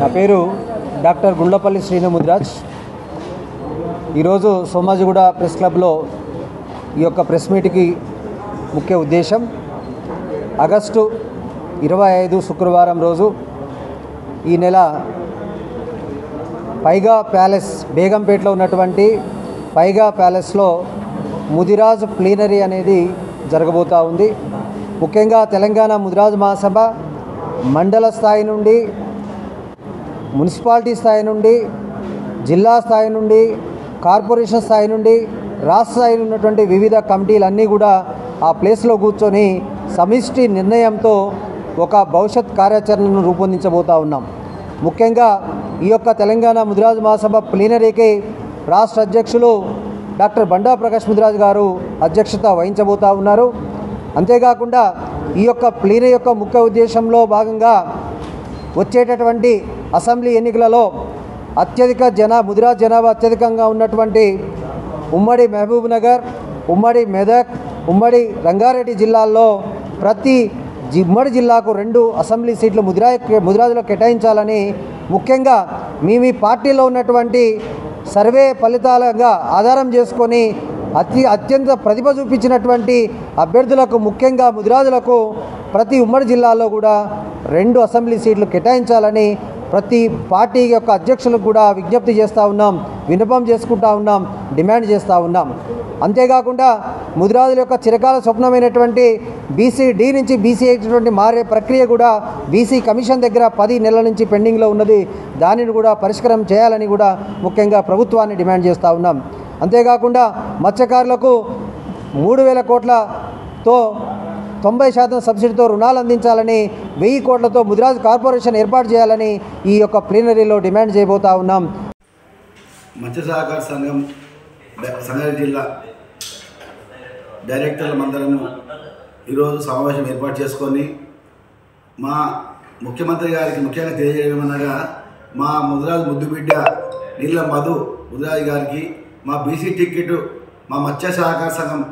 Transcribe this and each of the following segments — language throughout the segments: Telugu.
నా పేరు డాక్టర్ గుండ్లపల్లి శ్రీను ముదిరాజ్ ఈరోజు సోమాజిగూడ ప్రెస్ క్లబ్లో ఈ యొక్క ప్రెస్ మీట్కి ముఖ్య ఉద్దేశం ఆగస్టు ఇరవై ఐదు శుక్రవారం రోజు ఈ నెల పైగా ప్యాలెస్ బేగంపేటలో ఉన్నటువంటి పైగా ప్యాలెస్లో ముదిరాజ్ ప్లీనరీ అనేది జరగబోతూ ఉంది. ముఖ్యంగా తెలంగాణ ముదిరాజ్ మహాసభ మండల స్థాయి నుండి మున్సిపాలిటీ స్థాయి నుండి జిల్లా స్థాయి నుండి కార్పొరేషన్ స్థాయి నుండి రాష్ట్ర స్థాయిలో ఉన్నటువంటి వివిధ కమిటీలన్నీ కూడా ఆ ప్లేస్లో కూర్చొని సమిష్టి నిర్ణయంతో ఒక భవిష్యత్ కార్యాచరణను రూపొందించబోతా ఉన్నాం. ముఖ్యంగా ఈ యొక్క తెలంగాణ ముదిరాజు మహాసభ ప్లీనరీకి రాష్ట్ర అధ్యక్షులు డాక్టర్ బండా ప్రకాష్ ముదిరాజు గారు అధ్యక్షత వహించబోతా ఉన్నారు. అంతేకాకుండా ఈ యొక్క ప్లీనరీ యొక్క ముఖ్య ఉద్దేశంలో భాగంగా వచ్చేటటువంటి అసెంబ్లీ ఎన్నికలలో అత్యధిక జనా ముదిరాజ్ జనాభా అత్యధికంగా ఉన్నటువంటి ఉమ్మడి మహబూబ్ నగర్ ఉమ్మడి మెదక్ ఉమ్మడి రంగారెడ్డి జిల్లాల్లో ప్రతి ఉమ్మడి జిల్లాకు రెండు అసెంబ్లీ సీట్లు ముదిరా ముదిరాజులో కేటాయించాలని ముఖ్యంగా మీ మీ పార్టీలో ఉన్నటువంటి సర్వే ఫలితాలుగా ఆధారం చేసుకొని అతి అత్యంత ప్రతిభ చూపించినటువంటి అభ్యర్థులకు ముఖ్యంగా ముదిరాజులకు ప్రతి ఉమ్మడి జిల్లాలో కూడా రెండు అసెంబ్లీ సీట్లు కేటాయించాలని ప్రతి పార్టీ యొక్క అధ్యక్షులకు కూడా విజ్ఞప్తి చేస్తూ ఉన్నాం విన్నపం చేసుకుంటా ఉన్నాం డిమాండ్ చేస్తూ ఉన్నాం. అంతేకాకుండా ముదిరాజుల యొక్క చిరకాల స్వప్నమైనటువంటి బీసీ డి నుంచి బీసీ అయినటువంటి మారే ప్రక్రియ కూడా బీసీ కమిషన్ దగ్గర పది నెలల నుంచి పెండింగ్లో ఉన్నది. దానిని కూడా పరిష్కారం చేయాలని కూడా ముఖ్యంగా ప్రభుత్వాన్ని డిమాండ్ చేస్తూ ఉన్నాం. అంతేకాకుండా మత్స్యకారులకు మూడు వేల కోట్లతో తొంభై శాతం సబ్సిడీతో రుణాలు అందించాలని వెయ్యి కోట్లతో ముదిరాజ్ కార్పొరేషన్ ఏర్పాటు చేయాలని ఈ యొక్క ప్లీనరీలో డిమాండ్ చేయబోతా ఉన్నాం. మత్స్య సహకార సంఘం సంగారెడ్డి జిల్లా డైరెక్టర్ల మందరము ఈరోజు సమావేశం ఏర్పాటు చేసుకొని మా ముఖ్యమంత్రి గారికి ముఖ్యంగా తెలియజేయమనగా మా ముదిరాజు ముద్దుబిడ్డ నీళ్ళ మధు ముదిరాజు గారికి మా బీసీ టికెట్ మా మత్స్య సహకార సంఘం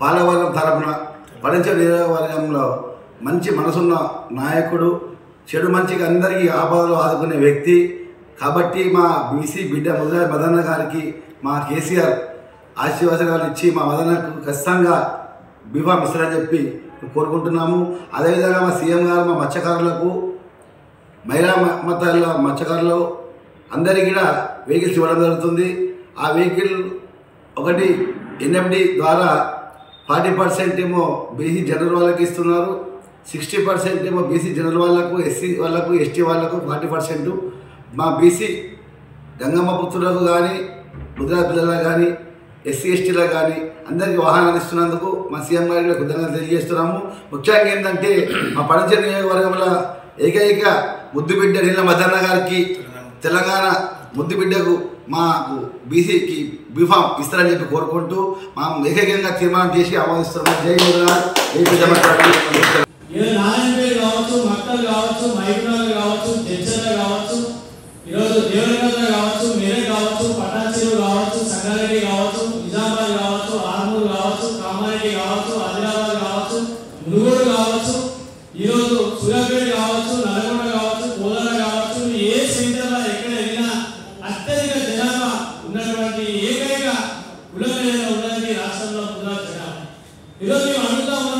పాలవరం తరపున పడించ నియోజకవర్గంలో మంచి మనసున్న నాయకుడు చెడు మంచిగా అందరికీ ఆపదలు ఆదుకునే వ్యక్తి. కాబట్టి మా బీసీ బిడ్డ ముదిరాజు మదన్న గారికి మా కేసీఆర్ ఆశీర్వాదాలు ఇచ్చి మా మదన్నకు ఖచ్చితంగా బీఫామ్ ఇస్తారని చెప్పి కోరుకుంటున్నాము. అదేవిధంగా మా సీఎం గారు మా మత్స్యకారులకు మహిళా మతాల మత్స్యకారులు అందరికీ కూడా వెహికల్స్ ఇవ్వడం జరుగుతుంది. ఆ వెహికల్ ఒకటి ఎన్ఎఫ్డి ద్వారా ఫార్టీ పర్సెంట్ ఏమో బీసీ జనరల్ వాళ్ళకి ఇస్తున్నారు సిక్స్టీ పర్సెంట్ ఏమో బీసీ జనరల్ వాళ్ళకు ఎస్సీ వాళ్ళకు ఎస్టీ వాళ్ళకు ఫార్టీ పర్సెంట్. మా బీసీ గంగమ్మ పుత్రులకు కానీ ముద్రా పిల్లలకు కానీ ఎస్సీ ఎస్టీలకు కానీ అందరికీ వాహనాలు ఇస్తున్నందుకు మా సీఎం గారికి కృతజ్ఞతలు తెలియజేస్తున్నాము. ముఖ్యంగా ఏంటంటే మా పడంచెరు నియోజకవర్గంలో ఏకైక ముద్దుబిడ్డ నీళ్ళ మదన్న గారికి తెలంగాణ ముద్దుబిడ్డకు మాకు బీసీకి బీఫామ్ ఇస్తారని చెప్పి కోరుకుంటూ మనం ఏకైకంగా తీర్మానం చేసి ఆహ్వానిస్తున్నాం జై ముద్రా జై కావచ్చు మక్కలు కావచ్చు మైకునాలు కావచ్చు జడ్చర్ల కావచ్చు ఈరోజు దేవరగద్ద కావచ్చు మేరే కావచ్చు పటాన్చెరు కావచ్చు సంగారెడ్డి కావచ్చు నిజామాబాద్ కావచ్చు ఆర్మూర్ కావచ్చు కామారెడ్డి కావచ్చు ఆదిలాబాద్ ఉన్నటువంటి ఏకైక కులం ఏదైనా ఉన్నది రాష్ట్రంలో ముద్రా ఈరోజు మేము అడుగుతా